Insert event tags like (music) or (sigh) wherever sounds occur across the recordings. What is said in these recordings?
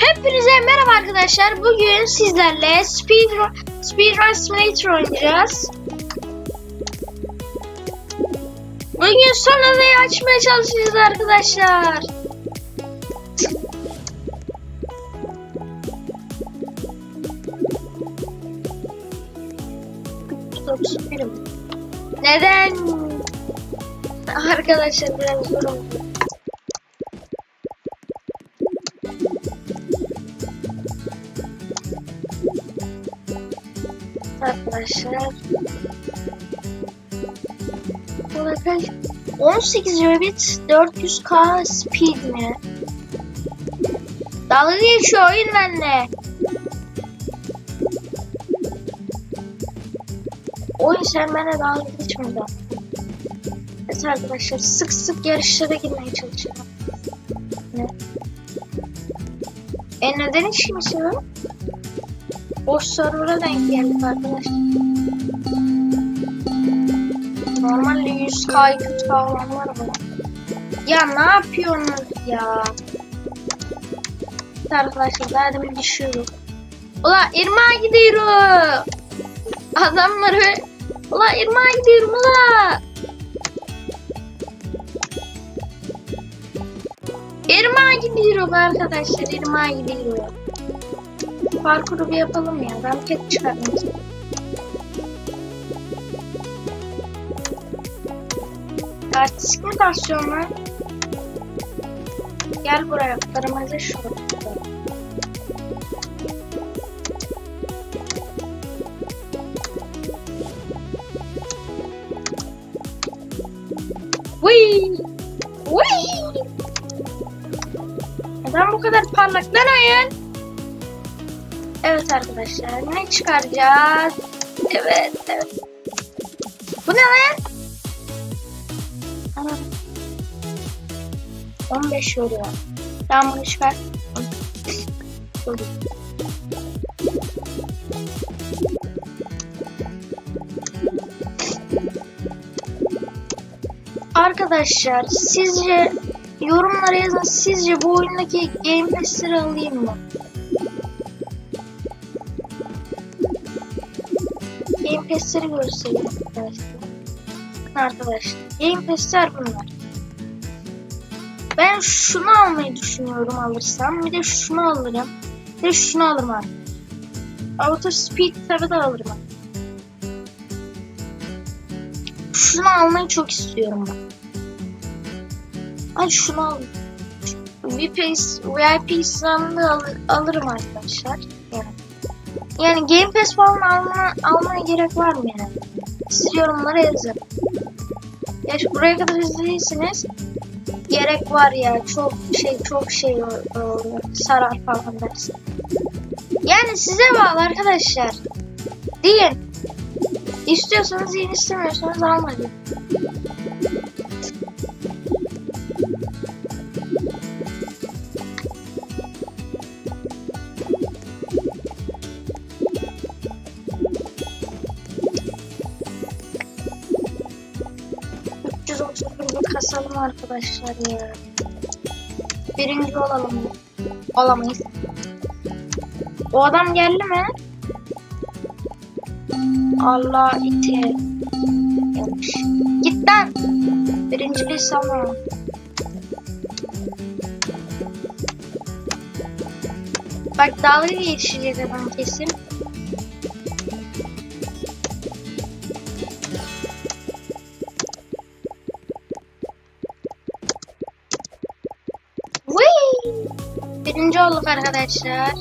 Hepinize merhaba arkadaşlar. Bugün sizlerle Speedrun, Speedrun Simulator oynayacağız. Bugün son adayı açmaya çalışacağız arkadaşlar. Neden? Arkadaşlar biraz zor oldu. Arkadaşlar. Kaç? 18 Rabbit 400k speed mi? Dalga geçiyor oyun benimle. Oyun sen bana dalga geçme de. Evet arkadaşlar sık sık yarışlara girmeye çalışıyorum. Ne? E neden kimse yok? Boş server'a denk geldik arkadaşlar. Normalde 100k 200k olan var mı? Ya ne yapıyorsunuz ya? Arkadaşlar daha demin düşüyorum. Ula irmağa gidiyorum. Adamları Ula irmağa gidiyorum ula. İrmağa gidiyorum arkadaşlar irmağa gidiyorum. Parkuru bir yapalım ya. Ben pek çıkartmak istiyorum. Artistik mi basıyor lan? Gel buraya. Kırmızı şu. Wee! Wee! Neden bu kadar parlak lan oyun? Evet arkadaşlar ne çıkaracağız? Evet evet. Bu ne lan? 15 yoruyor. Tamam bunu çıkar. Arkadaşlar sizce yorumlara yazın sizce bu oyundaki Game Pass'leri alayım mı? Game Pass'leri göstereyim arkadaşlar. Arkadaşlar Game Pass'ler bunlar. Ben şunu almayı düşünüyorum alırsam. Bir de şunu alırım. Bir de şunu alırım abi. Auto Speed tabi de alırım abi. Şunu almayı çok istiyorum ben. Ay şunu al. VIP, VIP sandığı al alırım arkadaşlar. Yani. Yani Game Pass falan alma, almaya gerek var mı yani? Siz yorumlara yazın. Yaş buraya kadar izlediyseniz gerek var ya çok şey çok şey oluyor sarar falan dersin. Yani size bağlı arkadaşlar. Deyin. İstiyorsanız yiyin istemiyorsanız almayın. Arkadaşlar ya. Birinci olalım. Olamayız. O adam geldi mi? Allah iti. Gelmiş. Git lan. Birinciliği sana. Bak dalga geçecek adam kesin. Birinci olduk arkadaşlar.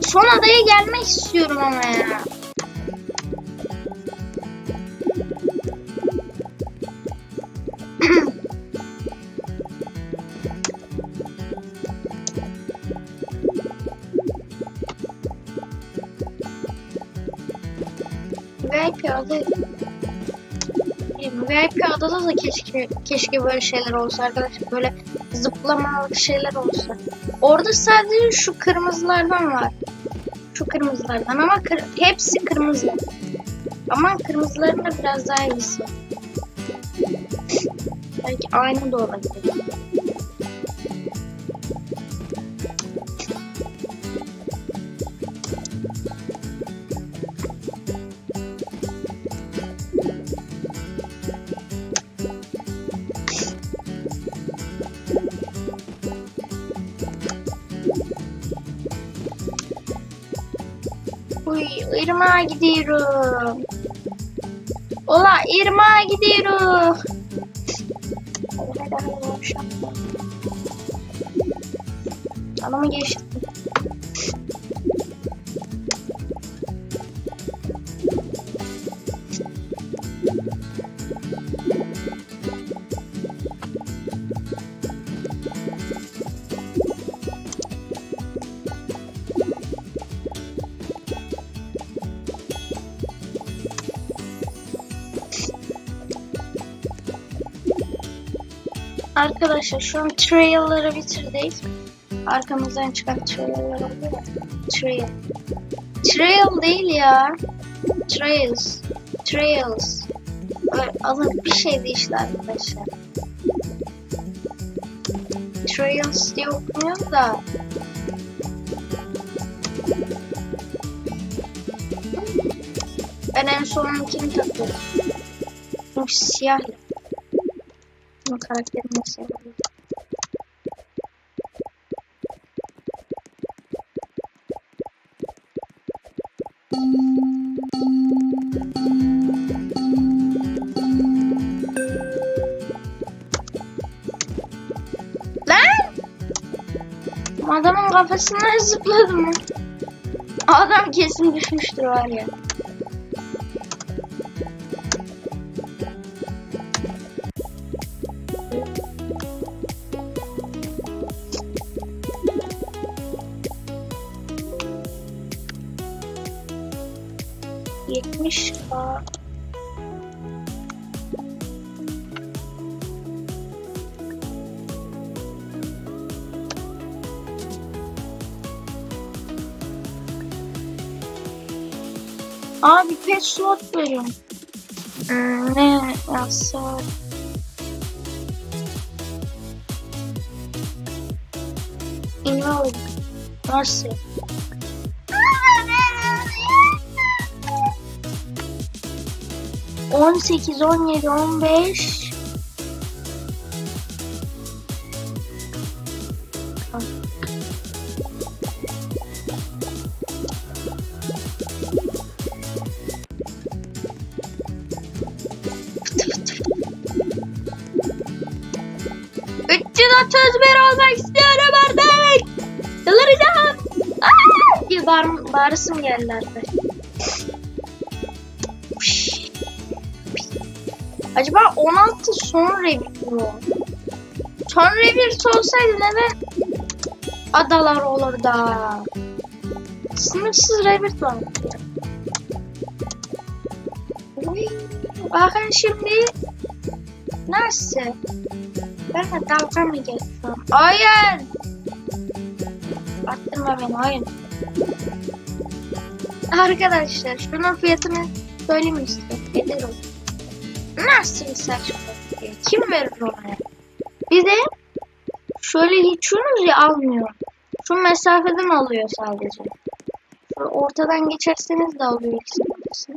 Son adaya gelmek istiyorum ama ya. (clears throat) VIP adı VIP adada da keşke keşke böyle şeyler olsa arkadaşlar böyle zıplamalı şeyler olsa. Orada sadece şu kırmızılardan var. Şu kırmızılardan ama kır hepsi kırmızı. Ama kırmızıların biraz daha iyisi. Belki aynı da olabilir. Uy, ırmağa gidiyorum. Ola ırmağa gidiyorum. Hadi hadi. Adamı geçtim. Arkadaşlar şu an trail'ları bitirdik. Arkamızdan çıkan trail'lar oluyor ya. Trail. Trail değil ya. Trails. Trails. Öyle adı bir şeydi işte arkadaşlar. Trails diye okunuyor da. Ben en sonunkini takıyorum. Çünkü siyah Bunun karakterini seviyorum. Adamın kafasına zıpladım. Adam kesin düşmüştür var ya. Abi pet slot veriyorum. Hmm, ne yazsa. Invalid. Nasıl? On sekiz, on yedi, on beş. Olmak istiyorum artık. Yılıracağım. Aa! diye bağır, bağırısım geldi artık. Acaba 16 son revit mi? Son revit olsaydı neden adalar olur da? Sınırsız revit var. Bakın şimdi nasıl? Ben de dalga mı geçiyorum? Hayır! Attırma beni hayır. Arkadaşlar şunun fiyatını söyleyeyim istiyorum. Nedir o? Nasıl bir saçmalık ya? Kim verir ona? Bir de şöyle geçiyorsunuz ya almıyor. Şu mesafeden alıyor sadece. Şu ortadan geçerseniz de alıyor ikisini.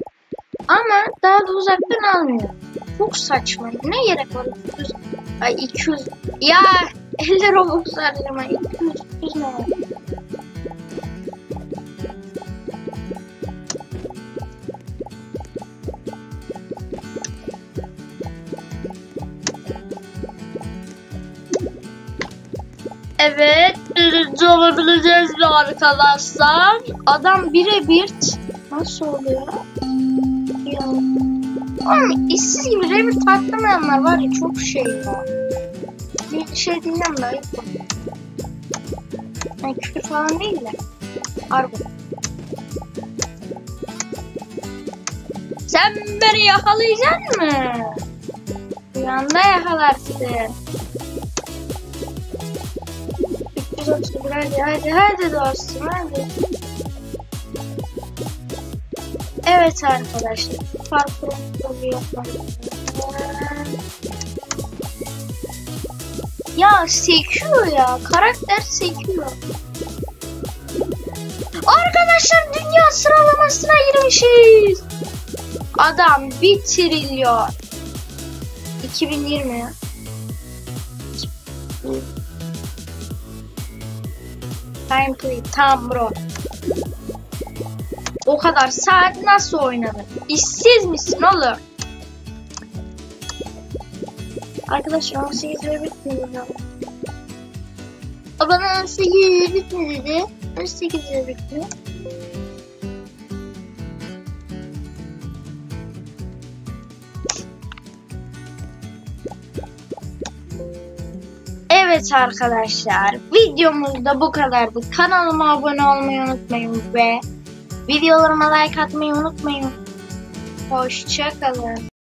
Ama daha da uzaktan almıyor. Çok saçma. Ne gerek var? 200, ay 200. Ya 50 Robux harcama. 200, 200 ne? Evet, birinci olabileceğiz mi arkadaşlar? Adam birebir nasıl oluyor? Ya. Oğlum işsiz gibi revir tatlamayanlar var ya çok şey ya. Bir şey diyeceğim de. Yani küfür falan değil de. Harbi. Sen beni yakalayacaksın mı? Rüyanda yakalarsın. 331 hadi hadi hadi dostum hadi. Evet arkadaşlar. Ya sekiyor ya. Karakter sekiyor. Arkadaşlar dünya sıralamasına girmişiz. Adam bir trilyon. 2020 ya. Time play. Tamam bro. O kadar saat nasıl oynadın? İşsiz misin oğlum? Arkadaşlar 18 lira bitmedi ya. Bana 18 lira bitmedi dedi. 18 lira bitti. Evet arkadaşlar videomuz da bu kadardı. Kanalıma abone olmayı unutmayın ve videolarıma like atmayı unutmayın. Hoşçakalın.